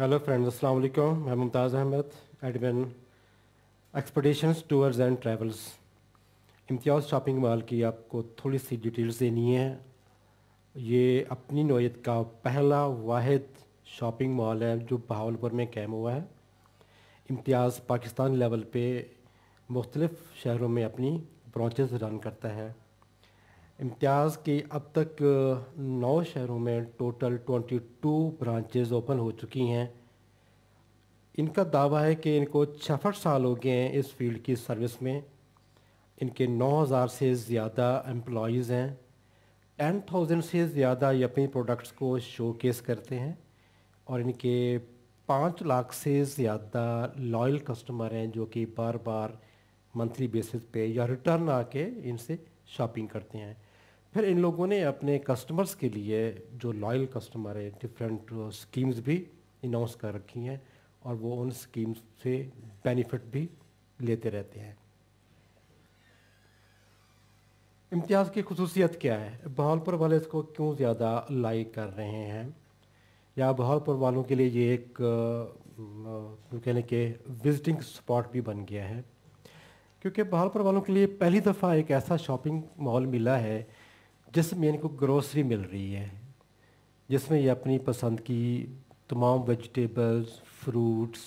Hello friends अस्सलाम वालेकुम मैं Mumtaz Ahmed admin expeditions tours and travels Imtiaz shopping mall की आपको थोड़ी सी डिटेल्स देनी है। ये अपनी नोयत का पहला वाहिद शॉपिंग मॉल है जो बहावलपुर में कैम हुआ है। इम्तियाज़ पाकिस्तान लेवल पे मुख्तलिफ़ शहरों में अपनी ब्रांचेस रन करता है। इम्तियाज़ की अब तक नौ शहरों में टोटल 22 ब्रांचेज़ ओपन हो चुकी हैं। इनका दावा है कि इनको छफट साल हो गए हैं इस फ़ील्ड की सर्विस में। इनके 9000 से ज़्यादा एम्प्लॉज़ हैं। 10,000 से ज़्यादा ये अपनी प्रोडक्ट्स को शोकेस करते हैं और इनके पाँच लाख से ज़्यादा लॉयल कस्टमर हैं जो कि बार बार मंथली बेसिस पे या रिटर्न आके इनसे शॉपिंग करते हैं। फिर इन लोगों ने अपने कस्टमर्स के लिए जो लॉयल कस्टमर है डिफरेंट स्कीम्स भी अनाउंस कर रखी हैं और वो उन स्कीम्स से बेनिफिट भी लेते रहते हैं। इम्तियाज़ की खसूसियत क्या है? बहालपुर वाले इसको क्यों ज़्यादा लाइक कर रहे हैं? या बहालपुर वालों के लिए ये एक कहने के विजिटिंग स्पॉट भी बन गया है। क्योंकि बहालपुर वालों के लिए पहली दफ़ा एक ऐसा शॉपिंग मॉल मिला है जिसमें इनको ग्रोसरी मिल रही है, जिसमें ये अपनी पसंद की तमाम वेजिटेबल्स फ्रूट्स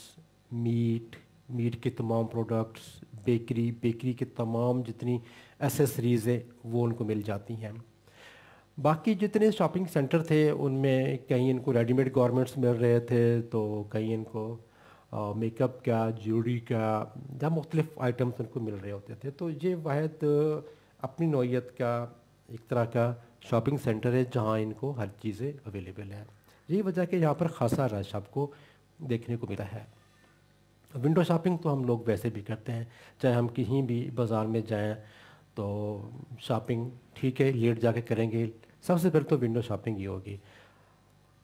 मीट मीट के तमाम प्रोडक्ट्स बेकरी बेकरी के तमाम जितनी एसेसरीज़ हैं, वो उनको मिल जाती हैं। बाकी जितने शॉपिंग सेंटर थे, उनमें कहीं इनको रेडीमेड गारमेंट्स मिल रहे थे तो कहीं इनको मेकअप का ज्वेलरी का या मुख्तलिफ़ आइटम्स उनको मिल रहे होते थे। तो ये वाद अपनी नौीयत का एक तरह का शॉपिंग सेंटर है जहाँ इनको हर चीज़ें अवेलेबल है। यही वजह कि यहाँ पर ख़ासा रश आपको देखने को मिला है। विंडो शॉपिंग तो हम लोग वैसे भी करते हैं। चाहे हम कहीं भी बाज़ार में जाएँ तो शॉपिंग ठीक है, लेट जाके करेंगे। सबसे पहले तो विंडो शॉपिंग ही होगी।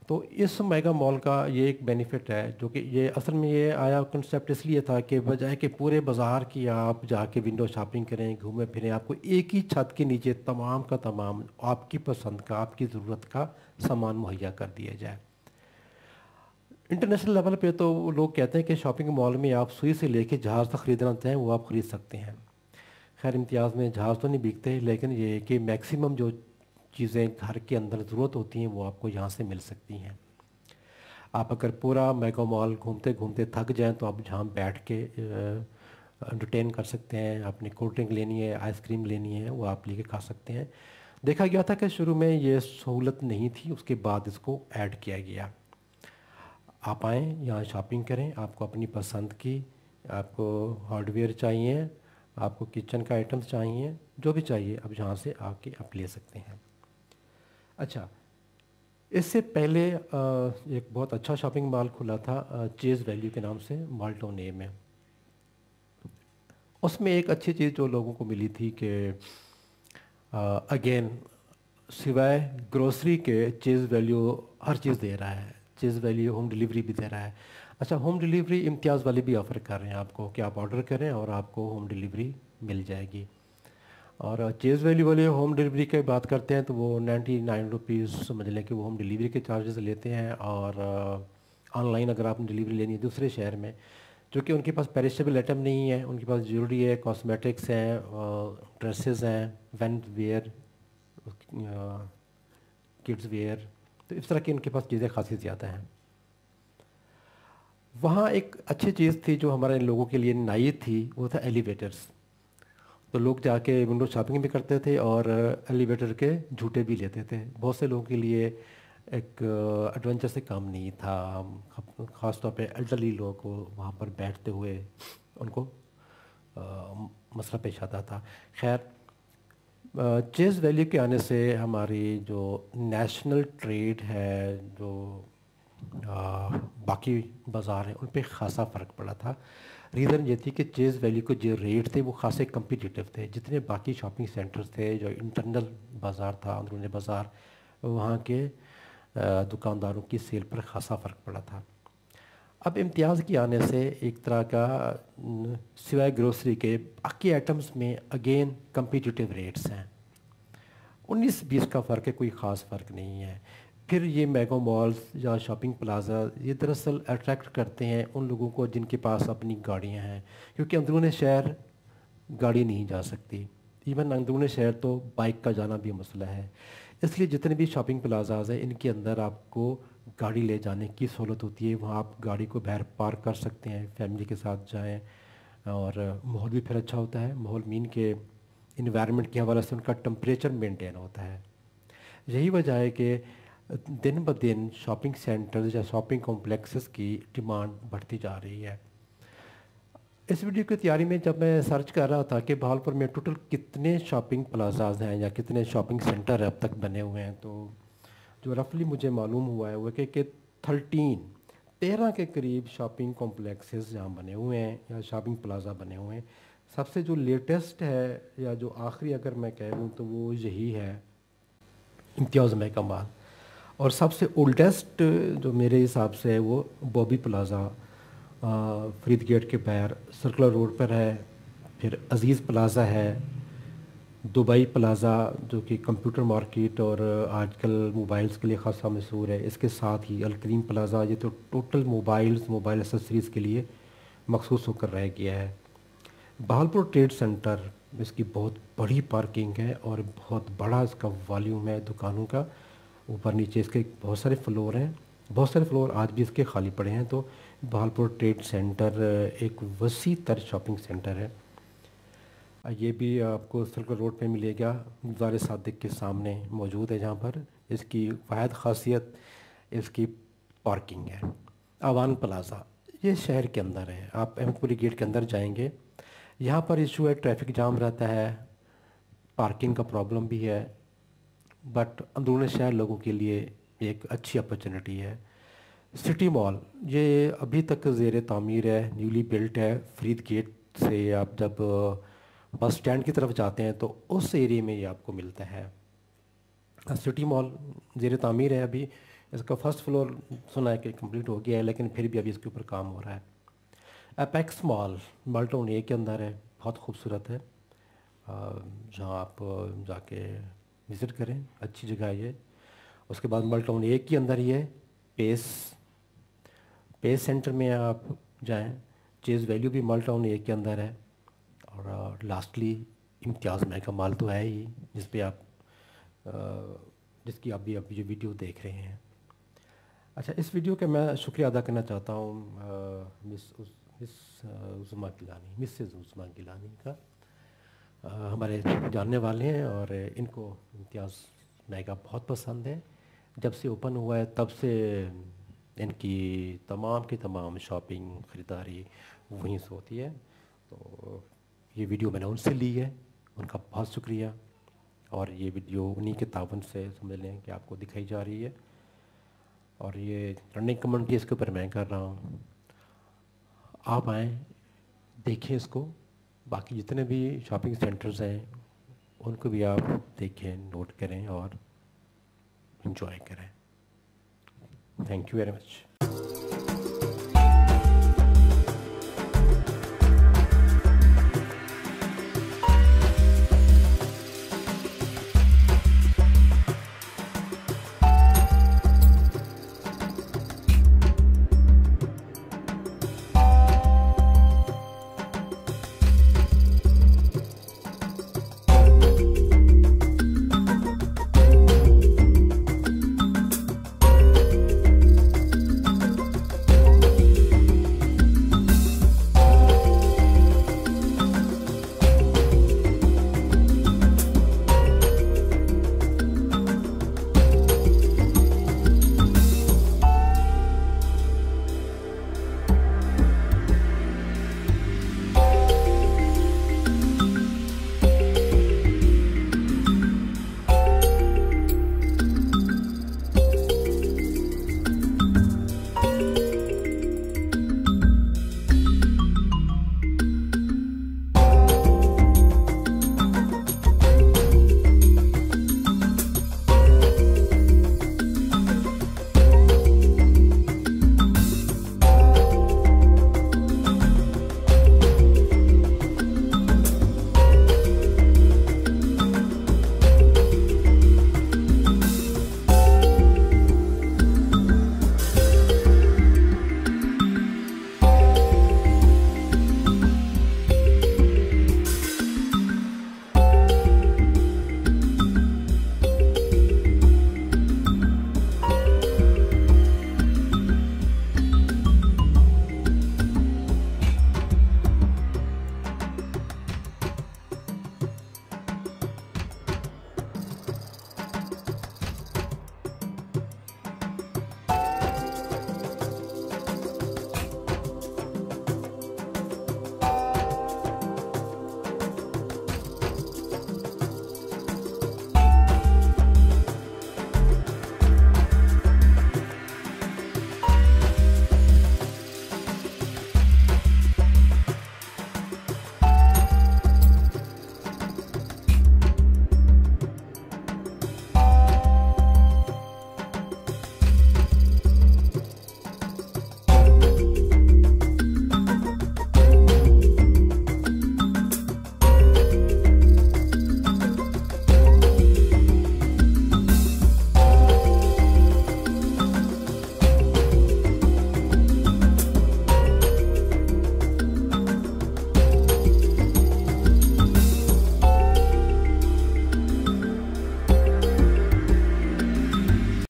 तो इस मेगा मॉल का ये एक बेनिफिट है, जो कि ये असल में ये आया कंसेप्ट इसलिए था कि बजाय कि पूरे बाज़ार की आप जाके विंडो शॉपिंग करें, घूमें फिरें, आपको एक ही छत के नीचे तमाम का तमाम आपकी पसंद का, आपकी ज़रूरत का सामान मुहैया कर दिया जाए। इंटरनेशनल लेवल पे तो लोग कहते हैं कि शॉपिंग मॉल में आप सुई से लेके जहाज़ तक ख़रीदना चाहें, वो आप ख़रीद सकते हैं। खैर, इम्तियाज़ में जहाज़ तो नहीं बिकते, लेकिन ये कि मैक्सिमम जो चीज़ें घर के अंदर ज़रूरत होती हैं, वो आपको यहाँ से मिल सकती हैं। आप अगर पूरा मेगा मॉल घूमते घूमते थक जाएँ तो आप जहाँ बैठ के एंटरटेन कर सकते हैं अपनी कोल्ड ड्रिंक लेनी है, आइसक्रीम लेनी है, वो आप लेके खा सकते हैं। देखा गया था कि शुरू में ये सहूलत नहीं थी, उसके बाद इसको ऐड किया गया। आप आएँ, यहाँ शॉपिंग करें, आपको अपनी पसंद की, आपको हार्डवेयर चाहिए, आपको किचन का आइटम्स चाहिए, जो भी चाहिए, आप यहाँ से आके आप ले सकते हैं। अच्छा इससे पहले एक बहुत अच्छा शॉपिंग मॉल खुला था चेज़ वैल्यू के नाम से माल्टोन ए में। उसमें एक अच्छी चीज़ जो लोगों को मिली थी कि अगेन सिवाय ग्रोसरी के चीज़ वैल्यू हर चीज़ दे रहा है। चीज़ वैल्यू होम डिलीवरी भी दे रहा है। अच्छा होम डिलीवरी इम्तियाज़ वाले भी ऑफ़र कर रहे हैं आपको। कि आप ऑर्डर करें और आपको होम डिलीवरी मिल जाएगी। और चेज़ वैली वाले होम डिलीवरी की बात करते हैं तो वो नाइन्टी नाइन रुपीज़ समझ लें कि वो होम डिलीवरी के चार्जेस लेते हैं और ऑनलाइन अगर आपने डिलीवरी लेनी है दूसरे शहर में क्योंकि उनके पास पेरिशेबल आइटम नहीं है, उनके पास ज्वेलरी है, कॉस्मेटिक्स हैं ड्रेसेस हैं, वेन वेयर किड्स वेयर तो इस तरह की उनके पास चीज़ें खासी ज़्यादा हैं। वहाँ एक अच्छी चीज़ थी जो हमारे लोगों के लिए नई थी, वो था एलिवेटर्स। तो लोग जाके विंडो शॉपिंग भी करते थे और एलिवेटर के झूठे भी लेते थे। बहुत से लोगों के लिए एक एडवेंचर से काम नहीं था। ख़ास तौर पे एल्डरली लोगों को वहाँ पर बैठते हुए उनको आ, मसला पेश आता था। खैर चेज़ वैल्यू के आने से हमारी जो नेशनल ट्रेड है जो आ, बाकी बाज़ार हैं उन पर ख़ासा फ़र्क पड़ा था। रीज़न ये थी कि चेज़ वैली के जो रेट थे वो खासे कम्पिटिटिव थे। जितने बाकी शॉपिंग सेंटर्स थे, जो इंटरनल बाज़ार था, अंदरूनी बाज़ार, वहाँ के दुकानदारों की सेल पर खासा फ़र्क पड़ा था। अब इम्तियाज़ के आने से एक तरह का सिवाय ग्रोसरी के, बाकी आइटम्स में अगेन कम्पिटिटिव रेट्स हैं। उन्नीस बीस का फ़र्क है, कोई ख़ास फ़र्क नहीं है। फिर ये मेगा मॉल्स या शॉपिंग प्लाजा ये दरअसल अट्रैक्ट करते हैं उन लोगों को जिनके पास अपनी गाड़ियाँ हैं, क्योंकि अंदरून शहर गाड़ी नहीं जा सकती। इवन अंदरून शहर तो बाइक का जाना भी मसला है। इसलिए जितने भी शॉपिंग प्लाजाज हैं, इनके अंदर आपको गाड़ी ले जाने की सहूलत होती है। वहाँ आप गाड़ी को बाहर पार्क कर सकते हैं फैमिली के साथ जाएँ और माहौल भी फिर अच्छा होता है। माहौल मीन के इन्वायरमेंट के हवाले से उनका टम्परेचर मेंटेन होता है। यही वजह है कि दिन ब दिन शॉपिंग सेंटर्स या शॉपिंग कॉम्प्लेक्सेस की डिमांड बढ़ती जा रही है। इस वीडियो की तैयारी में जब मैं सर्च कर रहा था कि बहालपुर में टोटल कितने शॉपिंग प्लाजाज हैं या कितने शॉपिंग सेंटर अब तक बने हुए हैं तो जो रफली मुझे मालूम हुआ है वो कि, कि थर्टीन तेरह के करीब शॉपिंग कॉम्प्लेक्सेस जहाँ बने हुए हैं या शॉपिंग प्लाजा बने हुए हैं। सबसे जो लेटेस्ट है या जो आखिरी अगर मैं कह दूँ तो वो यही है इम्तियाज़ महकमाल और सबसे ओल्डेस्ट जो मेरे हिसाब से है वो बॉबी प्लाज़ा फरीद गेट के बाहर सर्कुलर रोड पर है, फिर अज़ीज़ प्लाज़ा है दुबई प्लाज़ा जो कि कंप्यूटर मार्केट और आजकल मोबाइल्स के लिए ख़ासा मशहूर है। इसके साथ ही अलकरीम प्लाज़ा ये तो टोटल मोबाइल्स मोबाइल एसेसरीज़ के लिए मखसूस होकर रह गया है। बहालपुर ट्रेड सेंटर इसकी बहुत बड़ी पार्किंग है और बहुत बड़ा इसका वॉल्यूम है दुकानों का। ऊपर नीचे इसके बहुत सारे फ्लोर हैं। बहुत सारे फ्लोर आज भी इसके खाली पड़े हैं। तो बहालपुर ट्रेड सेंटर, एक वसी तर शॉपिंग सेंटर है। ये भी आपको सर्कल रोड पे मिलेगा। गुजार सादिक के सामने मौजूद है जहाँ पर। इसकी वाद खासियत, इसकी पार्किंग है। आवान प्लाज़ा, ये शहर के अंदर है। आप अहमदपुरी गेट के अंदर जाएँगे। यहाँ पर इशू है, ट्रैफ़िक जाम रहता है। पार्किंग का प्रॉब्लम भी है। बट अंदरून शहर लोगों के लिए एक अच्छी अपॉर्चुनिटी है। सिटी मॉल ये अभी तक ज़ेर तामीर है न्यूली बिल्ट है फरीद गेट से आप जब बस स्टैंड की तरफ़ जाते हैं तो उस एरिए में ये आपको मिलता है। सिटी मॉल ज़ेर तामीर है अभी, इसका फ़र्स्ट फ्लोर सुना है कि कंप्लीट हो गया है, लेकिन फिर भी अभी इसके ऊपर काम हो रहा है। अपेक्स मॉल माल्टाउन ए के अंदर है, बहुत खूबसूरत है। जहाँ आप जाके विज़िट करें, अच्छी जगह है ये। उसके बाद माल्टाउन ए के अंदर ही है, पेस। पेस सेंटर में आप जाएँ, चेज़ वैल्यू भी माल्टाउन ए के अंदर है। और लास्टली, इम्तियाज़ महल का माल तो है ही, जिस पे आप जिसकी आप भी अभी जो वीडियो देख रहे हैं। अच्छा इस वीडियो के मैं शुक्रिया अदा करना चाहता हूँ मिस उस, मिस उज़मा गिलानी, मिसेज़ उज़मा गिलानी का। हमारे जानने वाले हैं और इनको इम्तियाज़ महँगा बहुत पसंद है। जब से ओपन हुआ है, तब से इनकी तमाम की तमाम शॉपिंग, ख़रीदारी वहीं से होती है। तो ये वीडियो मैंने उनसे ली है, उनका बहुत शुक्रिया। और ये वीडियो उन्हीं के तावन से समझ लें कि आपको दिखाई जा रही है। और ये रनिंग कम्युनिटी, इसके ऊपर मैं कर रहा हूँ। आप आएँ, देखें इसको। बाकी जितने भी शॉपिंग सेंटर्स हैं, उनको भी आप देखें नोट करें और इन्जॉय करें। Thank you very much